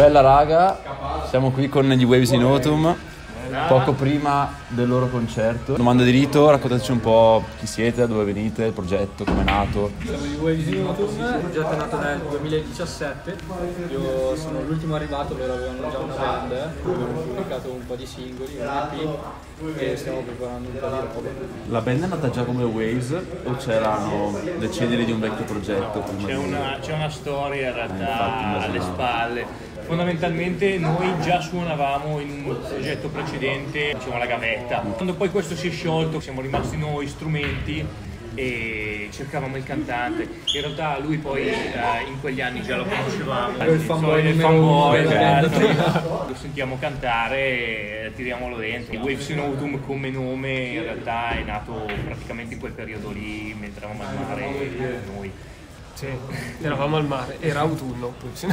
Bella raga, siamo qui con gli Waves in Autumn, poco prima del loro concerto. Domanda di rito, raccontateci un po' chi siete, da dove venite, il progetto, come è nato. Siamo di Waves in Autumn, il progetto è nato nel 2017, io sono l'ultimo arrivato, loro avevano già una band, abbiamo pubblicato un po' di singoli, un EP e stiamo preparando un po' di roba. La band è nata già come Waves o c'erano le ceneri di un vecchio progetto? C'è una, c'è una storia in Eh, infatti, realtà immaginavo. alle spalle. Fondamentalmente noi già suonavamo in un progetto precedente, diciamo la gavetta. Quando poi questo si è sciolto siamo rimasti noi strumenti e cercavamo il cantante. In realtà lui poi eh, in quegli anni già lo conoscevamo. Il fanboy il fanboy, esatto. Lo sentiamo cantare e tiriamolo dentro. Waves in Autumn come nome in realtà è nato praticamente in quel periodo lì mentre eravamo al mare noi. Sì, eravamo al mare, era autunno.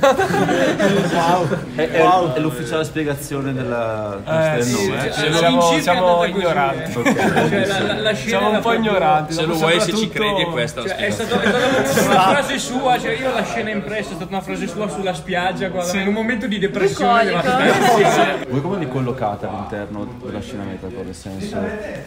È, è- è l'ufficiale spiegazione della, Eh, del sì, nome? eh? sì, siamo, siamo ignoranti. Cioè, la, la, la scena Siamo un po' ignoranti. Se lo vuoi, se ci credi, è questa la Cioè, è, stato, è stata una frase sua, cioè io ho la scena impressa, è stata una frase sua sulla spiaggia, guarda, in un momento di depressione devastante. Voi come vi collocate all'interno della scena metalcore? Nel senso,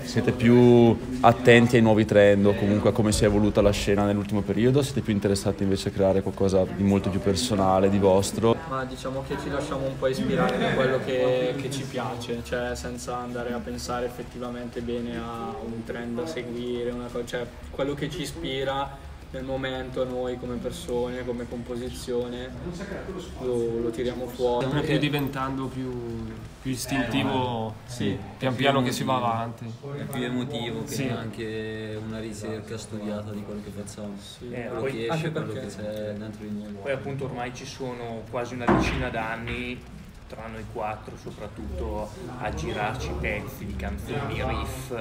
siete più attenti ai nuovi trend o comunque a come si è evoluta la scena nell'ultimo periodo? Siete più interessati invece a creare qualcosa di molto più personale, di vostro? Ma diciamo che ci lasciamo un po' ispirare da quello che, che ci piace, cioè senza andare a pensare effettivamente bene a un trend da seguire, cosa, cioè quello che ci ispira nel momento noi come persone, come composizione, lo, lo tiriamo fuori. Sempre più diventando più, più istintivo pian piano che si va avanti. È più emotivo che Sì. anche una ricerca studiata di quello che facciamo. Eh, quello poi- che esce, anche quello perché- che c'è dentro di noi. Poi appunto ormai ci sono quasi una decina d'anni, tra noi quattro soprattutto, a girarci pezzi di canzoni, riff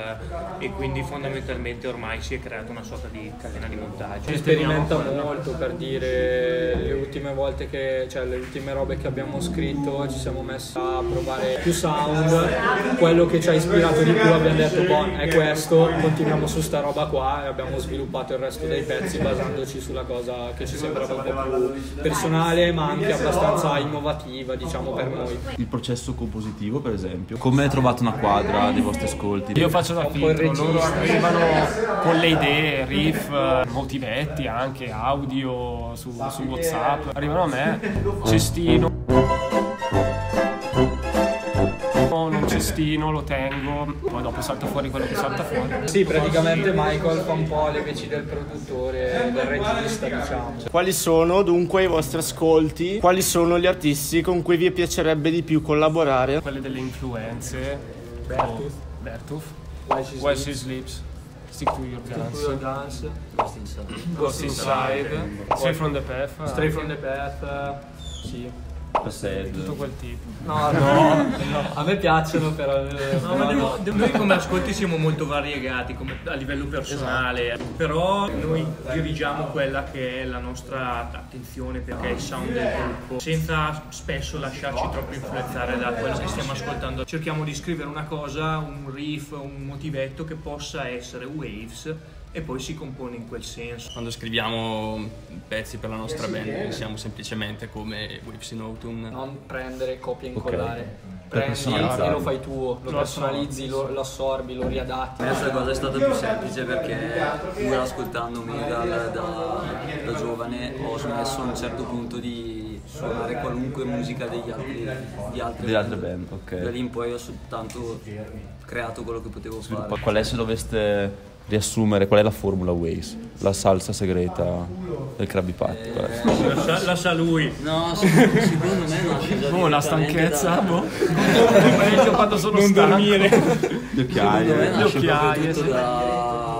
e quindi fondamentalmente ormai si è creata una sorta di catena di montaggio. Si sperimenta molto per dire le ultime volte che, cioè le ultime robe che abbiamo scritto ci siamo messi a provare più sound, quello che ci ha ispirato di più abbiamo detto boh è questo, continuiamo su sta roba qua e abbiamo sviluppato il resto dei pezzi basandoci sulla cosa che ci sembrava un po' più personale ma anche abbastanza innovativa diciamo per noi. Il processo compositivo, per esempio. Come trovate una quadra dei vostri ascolti? Io faccio da filtro, loro arrivano con le idee, riff, motivetti anche, audio su, su Whatsapp. Arrivano a me, cestino. Cestino, lo tengo, poi dopo salta fuori quello che salta fuori. Sì, praticamente Michael fa un po' le veci del produttore e del regista diciamo. Quali sono dunque i vostri ascolti? Quali sono gli artisti con cui vi piacerebbe di più collaborare? Quelle delle influenze. Bertuf. Bertuf. Why She Sleeps. Stick to your guns. Your Dance, Ghost Inside. Ghost Inside. Straight from the Path. Stray from the Path, sì. Tutto quel tipo. No, no, a me piacciono però. eh, No, ma devo- de- noi come ascolti siamo molto variegati come- a livello personale, però noi dirigiamo quella che è la nostra attenzione perché è il sound del gruppo, senza spesso lasciarci troppo influenzare da quello che stiamo ascoltando. Cerchiamo di scrivere una cosa, un riff, un motivetto che possa essere waves e poi si compone in quel senso. Quando scriviamo pezzi per la nostra band pensiamo semplicemente come Waves in Autumn. Non prendere, copia e incollare. Per Prendi e lo fai tuo, lo personalizzi, lo, lo assorbi, lo riadatti. Questa cosa è stata più semplice perché pur ascoltando Metal da, da giovane ho smesso a un certo punto di suonare qualunque musica degli altri, di altre Delle altre band, ok. Da lì in poi ho soltanto creato quello che potevo fare. Qual è se doveste riassumere, qual è la formula Waze? La salsa segreta del Krabby Patty? qual è? La sa, la sa lui. No, secondo, me già Oh, la stanchezza, da- boh. Meglio quando sono Non stanco. dormire. Proprio tutto sì. da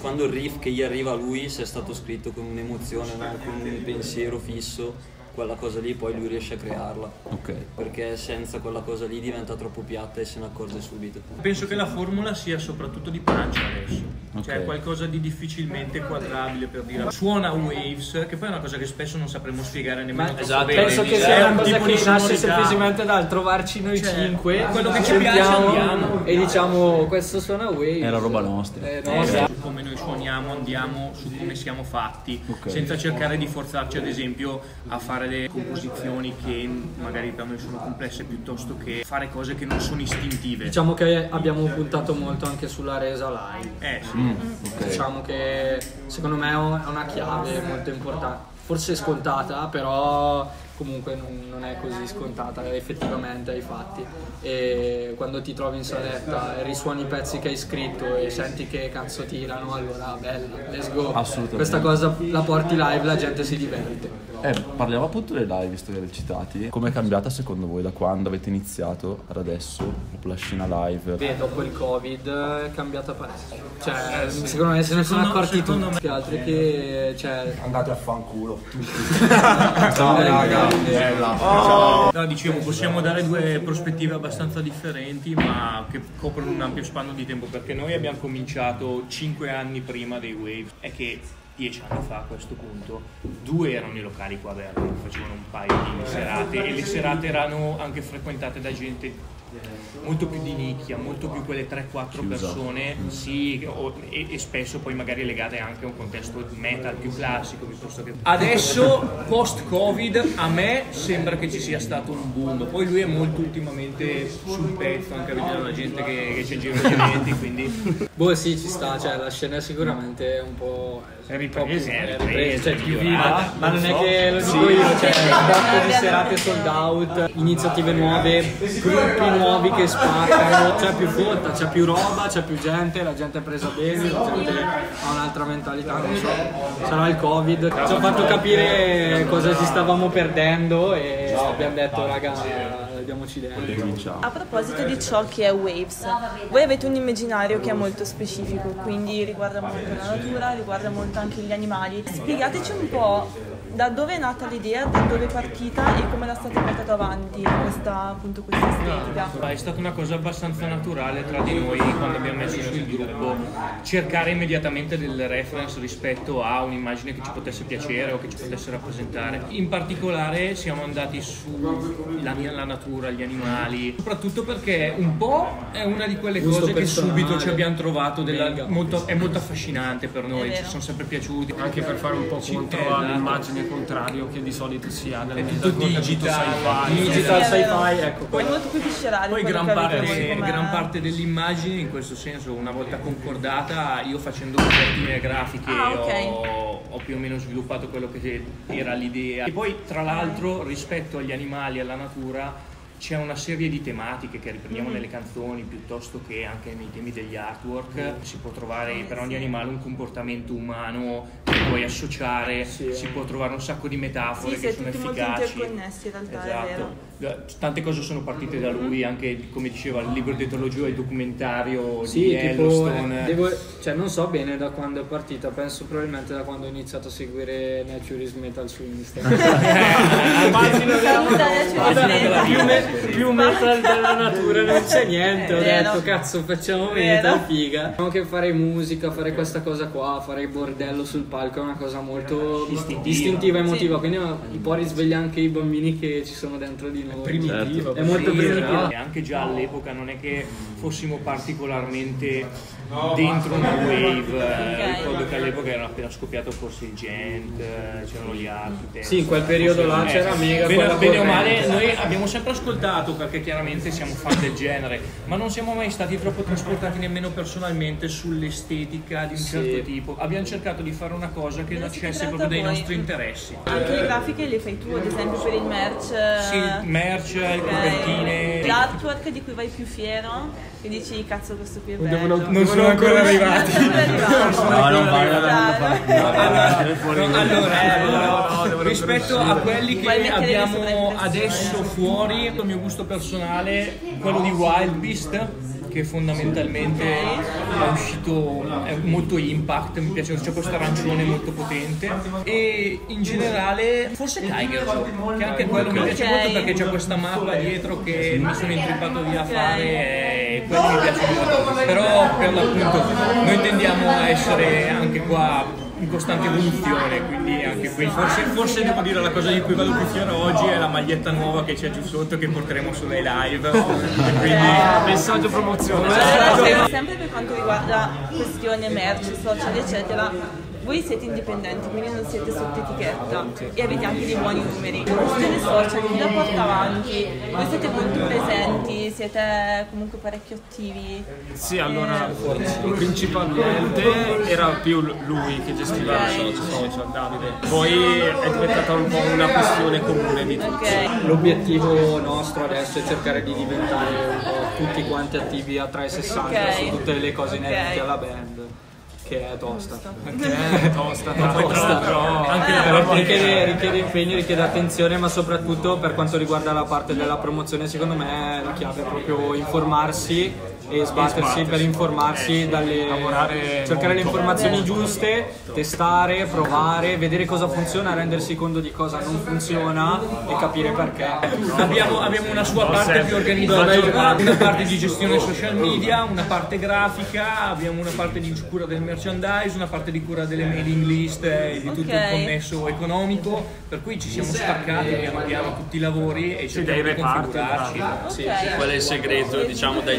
quando il riff che gli arriva a lui se è stato scritto con un'emozione, con un pensiero fisso, quella cosa lì poi lui riesce a crearla. Ok. Perché senza quella cosa lì diventa troppo piatta e se ne accorge subito. Penso che la formula sia soprattutto di pancia adesso. Cioè Ok. qualcosa di difficilmente quadrabile per dire. Suona Waves, che poi è una cosa che spesso non sapremo spiegare nemmeno troppo Esatto, bene. penso che È sia un una cosa tipo di che nasce semplicemente dal trovarci noi Cioè, cinque, quello che ci piace andiamo. e diciamo questo suona Wave. È la roba nostra. Eh, Eh, nostra. su come noi suoniamo andiamo su come siamo fatti Ok. senza cercare di forzarci ad esempio a fare le composizioni che magari per noi sono complesse piuttosto che fare cose che non sono istintive Diciamo che abbiamo puntato molto anche sulla resa live. eh sì Mm, ok. Diciamo che secondo me è una chiave molto importante, forse scontata, però comunque non, non è così scontata effettivamente ai fatti. E quando ti trovi in saletta e risuoni i pezzi che hai scritto e senti che cazzo tirano, allora bella, let's go. Questa cosa la porti live, la gente si diverte. Eh, parliamo appunto delle live, visto che le citate. Come è cambiata secondo voi da quando avete iniziato ad adesso proprio la scena live? Beh, dopo il covid è cambiata parecchio. Cioè, secondo me se ne sono accorti tutti. Che altri che. Cioè, Andate a fanculo. Ciao raga, No, dicevo, possiamo dare due prospettive abbastanza differenti, ma che coprono un ampio spanno di tempo, perché noi abbiamo cominciato 5 anni prima dei Waves, è che 10 anni fa a questo punto due erano i locali qua a Bergamo, facevano un paio di serate e le serate erano anche frequentate da gente molto più di nicchia, molto più quelle 3-4 persone, sì, o- e, e spesso poi magari legate anche a un contesto metal più classico piuttosto che... Adesso, post-Covid, a me sembra che ci sia stato un boom, poi lui è molto ultimamente sul pezzo, anche a vedere la gente che, che c'è in giro agli eventi, quindi... Boh sì ci sta, cioè la scena è sicuramente un po'... È ripresa, è è ripresa, ripresa, cioè più viva, ma non è che lo dico io, cioè un botto di serate sold out, iniziative nuove, gruppi nuovi che spaccano, c'è più fotta, c'è più roba, c'è più gente, la gente è presa bene, la gente ha un'altra mentalità, non so, sarà il covid, ci ha fatto capire cosa ci stavamo perdendo e abbiamo detto raga andiamoci dentro. A proposito di ciò che è Waves, voi avete un immaginario che è molto specifico, quindi riguarda molto la natura, riguarda molto anche gli animali. Spiegateci un po' da dove è nata l'idea, da dove è partita e come la state portata avanti questa, appunto, questa estetica. Ma È stata una cosa abbastanza naturale tra di noi quando abbiamo messo sul gruppo cercare immediatamente delle reference rispetto a un'immagine che ci potesse piacere o che ci potesse rappresentare. In particolare siamo andati sulla la natura, gli animali, soprattutto perché un po' è una di quelle Gusto cose che subito ci abbiamo trovato, della- molto- è molto affascinante per noi, ci sono sempre piaciuti. Anche per fare un po' contro esatto. Contrario che di solito si ha nel tutto digital, sci-fi. Digital sci-fi, ecco È quello. molto più viscerale Poi gran parte, gran parte dell'immagine in questo senso, una volta concordata, io facendo copertine grafiche Ah, ok. ho, ho più o meno sviluppato quello che era l'idea. E poi tra l'altro rispetto agli animali e alla natura c'è una serie di tematiche che riprendiamo nelle canzoni piuttosto che anche nei temi degli artwork. Si può trovare per ogni animale un comportamento umano che puoi associare, si può trovare un sacco di metafore Sì, che sono tutti molto efficaci. interconnessi in realtà, è vero. Esatto. Tante cose sono partite da lui, anche come diceva il libro di etologia e il documentario di Sì, tipo, Yellowstone. eh, devo, cioè non so bene da quando è partita, penso probabilmente da quando ho iniziato a seguire Naturist Metal su Instagram. Più, me- più metal della natura non c'è niente, ho detto cazzo facciamo metal, figa. Anche fare musica, fare questa cosa qua, fare il bordello sul palco è una cosa molto istintiva, e emotiva, quindi un po' risveglia anche i bambini che ci sono dentro di noi. Primitivo. È molto Sì, primitiva. e anche già all'epoca non è che fossimo particolarmente dentro una wave, eh, ricordo che all'epoca era appena scoppiato forse il Gent, eh, c'erano gli altri. Sì, in quel periodo là Eh, c'era mega bene, bene o male noi abbiamo sempre ascoltato perché chiaramente siamo fan del genere ma non siamo mai stati troppo trasportati nemmeno personalmente sull'estetica di un certo tipo abbiamo cercato di fare una cosa che nascesse proprio dai voi? nostri interessi Anche le grafiche le fai tu, ad esempio per il merch. eh, sì, merch, ok. copertine L'artwork di cui vai più fiero, che dici cazzo questo qui è bello. devono- non sono ancora arrivati. No, non vale la Chiaro. Allora, rispetto a quelli che abbiamo adesso fuori, il mio gusto personale, quello di Wild Beast, che fondamentalmente è uscito è molto impact, mi piace, c'è questo arancione molto potente. E in generale forse Tiger che anche quello mi piace molto perché c'è questa mappa dietro che mi sono intrippato via a fare e quello mi piace molto. Però per l'appunto noi tendiamo a essere anche qua in costante evoluzione quindi anche qui forse, forse devo dire la cosa di cui vado più fiero oggi è la maglietta nuova che c'è giù sotto che porteremo sulle live quindi Messaggio promozione. Sempre- per quanto riguarda questione merch, social eccetera, voi siete indipendenti, quindi non siete sotto etichetta e avete anche dei buoni numeri. La questione social chi la porta avanti? Voi siete molto presenti, siete comunque parecchio attivi. Sì, allora principalmente era più lui che gestiva i social, Davide. Poi è diventata un po' una questione comune di tutti. Ok. L'obiettivo nostro adesso è cercare di diventare un po' tutti quanti attivi a 360 Ok. su tutte le cose inerenti alla band, che è tosta. È tosta, tosta, però anche Eh, roba richiede, richiede impegno, richiede attenzione, ma soprattutto per quanto riguarda la parte della promozione, secondo me la chiave è proprio informarsi e sbattersi per informarsi, dalle, Lavorare cercare le informazioni giuste, testare, provare, vedere cosa funziona, rendersi conto di cosa non funziona e capire perché. Abbiamo, abbiamo una sua parte più organizzata, una parte di gestione social media, una parte grafica, abbiamo una parte di cura del merchandise, una parte di cura delle mailing list e di tutto il Ok. connesso economico, per cui ci siamo staccati piano piano tutti i lavori e cerchiamo dai di configurarci. Ok. Qual è il segreto, diciamo, da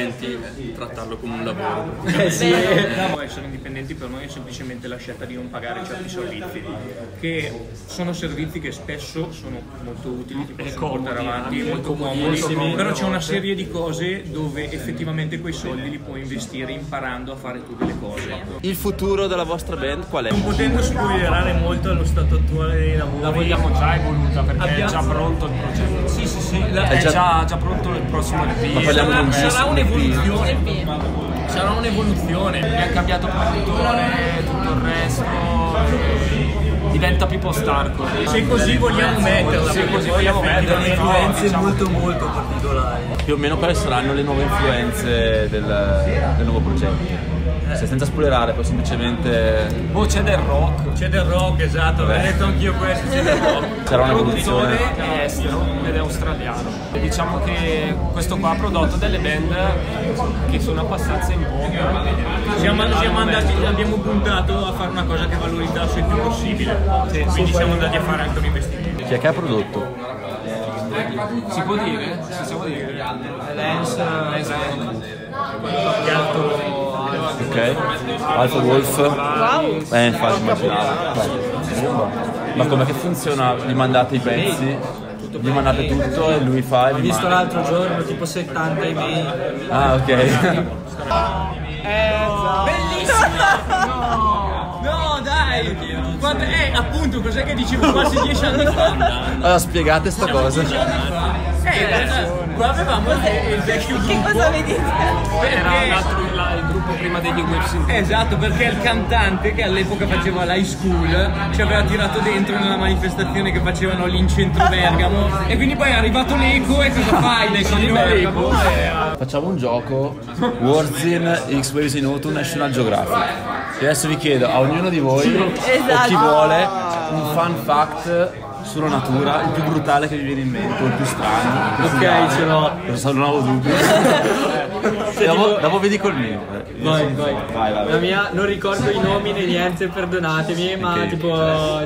indipendenti, trattarlo come un lavoro? Eh sì. No, essere indipendenti per noi è semplicemente la scelta di non pagare certi servizi, che sono servizi che spesso sono molto utili, ti possono comodi, portare avanti, molto comodi, però c'è una serie di cose dove effettivamente quei soldi li puoi investire imparando a fare tu delle cose. Il futuro della vostra band qual è? Non potendo spoilerare molto allo stato attuale dei lavori, La vogliamo già evoluta perché Abbiamo- è già pronto il progetto. Sì, sì, sì. La- È già- già, già pronto il prossimo EP. Ma parliamo di un sarà, disco, sarà un EP? un'evoluzione. Sarà un'evoluzione. Abbiamo cambiato produttore, tutto il resto. Diventa più post-hardcore. Se così vogliamo metterla, Se perché così vogliamo metterla, Influenze diciamo- molto molto particolari. Più o meno quali saranno le nuove influenze del, del nuovo progetto? Se senza spoilerare, poi semplicemente Boh, c'è del rock. C'è del rock, esatto, ho Beh. detto anch'io questo, c'è del rock. sarà un'evoluzione. È estero ed è australiano. E diciamo che questo qua ha prodotto delle band che sono abbastanza in voga. Siamo, siamo andati, abbiamo puntato a fare una cosa che valorizzasse il più possibile. Quindi siamo andati a fare anche un investimento. Chi è che ha prodotto? Si può dire? Si può dire? Lens, Ok? Alpha Wolf? Wow! Eh, infatti immaginavo. Ma com'è che funziona? Gli mandate i pezzi? Gli mandate tutto e lui fa e Ho vi visto l'altro giorno tipo 70 email. Ah, ok. No, dai! Quando, eh, appunto, cos'è che dicevo quasi dieci anni fa? Allora, spiegate sta cosa. Eh, qua avevamo il vecchio Che gruppo. cosa mi dite? Era l'altro, la- il gruppo prima degli in esatto, perché il cantante che all'epoca faceva l'high school ci aveva tirato dentro nella manifestazione che facevano lì in centro Bergamo e quindi poi è arrivato l'eco e cosa fai? L'eco di Bergamo e Facciamo un gioco Warzone X Waves in Autumn National Geographic. E adesso vi chiedo a ognuno di voi o chi Esatto. vuole un fun fact sulla natura, il più brutale che vi viene in mente, o il più strano. il più Ok, ce l'ho. Non avevo dubbi. dopo, dopo vi dico il mio. eh. Vai, vai. Vai, vai. La mia non ricordo i nomi né niente, perdonatemi, ma Ok. tipo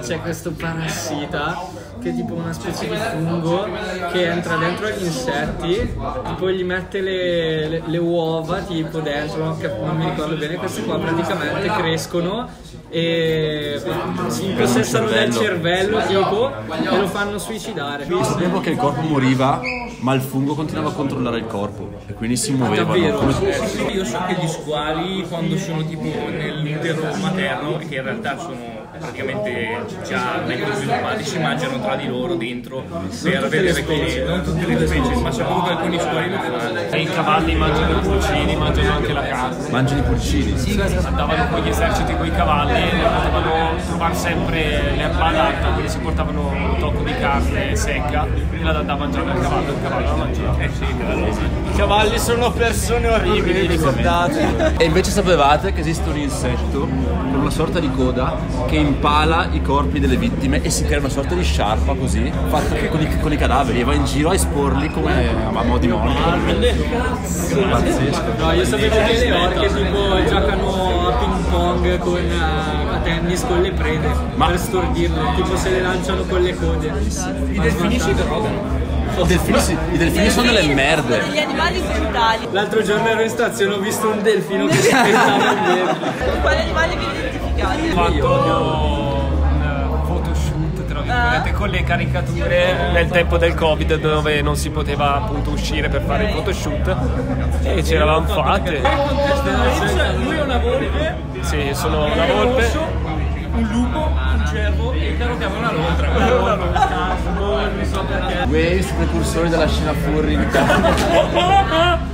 c'è questo parassita che è tipo una specie di fungo che entra dentro agli insetti, tipo gli mette le, le- le uova tipo dentro, che non mi ricordo bene, queste qua praticamente crescono e si impossessano del cervello tipo e lo fanno suicidare. Sapevo che il corpo moriva, ma il fungo continuava a controllare il corpo e quindi si muovevano. Davvero? Come... Sì, io so che gli squali quando sono tipo nell'utero materno, che in realtà sono praticamente già vengono sviluppati, si mangiano tra di loro dentro per vedere come non tutte le specie, ma soprattutto alcuni fuori lo fanno. E i cavalli mangiano i pulcini, mangiano anche la carne. Mangiano i pulcini. Andavano con gli eserciti con i cavalli e potevano trovare sempre l'erba adatta, quindi si portavano un tocco di carne secca e la andava a mangiare al cavallo, il cavallo la mangiava. Eh sì. I cavalli sono persone orribili, ricordate? E invece sapevate che esiste un insetto una sorta di coda che impala i corpi delle vittime e si crea una sorta di sciarpa così, fatta con i, con i cadaveri e va in giro a esporli come a mo' di morte. Pazzesco. No, io sapevo che le orche tipo giocano a ping pong con, eh, a tennis con le prede Ma- per stordirle, tipo se le lanciano con le code. I delfini si drogano. I delfini, si- i delfini sono delle merde. Sono gli animali brutali. L'altro giorno ero in stazione ho visto un delfino che si pensava in verde. Con quali animali vi identificate? Ho fatto un photoshoot tra virgolette con le caricature nel tempo del covid dove non si poteva appunto uscire per fare il photoshoot e ce l'avevamo fatte Lui è una volpe, sì sono una volpe un lupo, un cervo e il caro che aveva una lontra. Una lontra. Non so perché. Waves, precursori della scena furry in Italia.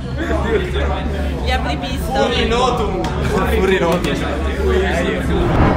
Gli apripista. Furry notum. Furry noto.